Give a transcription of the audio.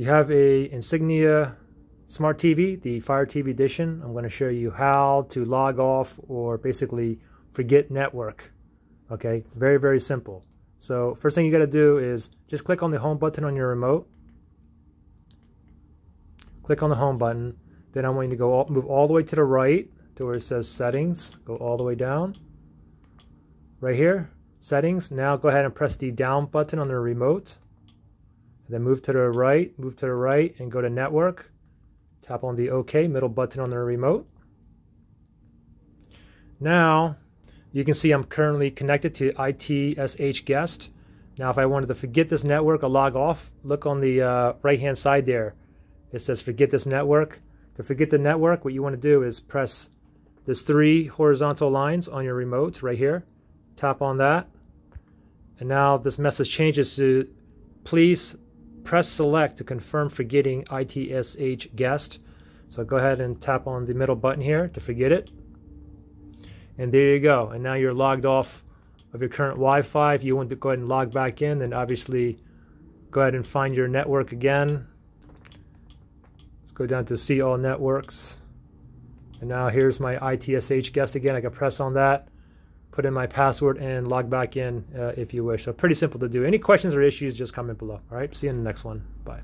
You have a Insignia Smart TV, the Fire TV Edition. I'm going to show you how to log off or basically forget network. Okay, very, very simple. So first thing you got to do is just click on the home button on your remote. Click on the home button. Then I want you to go all, move all the way to the right to where it says settings. Go all the way down. Right here, settings. Now go ahead and press the down button on the remote. Then move to the right, move to the right and go to network. Tap on the OK middle button on the remote. Now you can see I'm currently connected to ITSH guest. Now if I wanted to forget this network or log off, look on the uh, right hand side there. It says forget this network. To forget the network, what you want to do is press there's three horizontal lines on your remote right here. Tap on that. And now this message changes to please press select to confirm forgetting ITSH guest. So go ahead and tap on the middle button here to forget it. And there you go. And now you're logged off of your current Wi-Fi. If you want to go ahead and log back in, then obviously go ahead and find your network again. Let's go down to see all networks. And now here's my ITSH guest again. I can press on that, put in my password, and log back in uh, if you wish. So pretty simple to do. Any questions or issues, just comment below. All right, see you in the next one. Bye.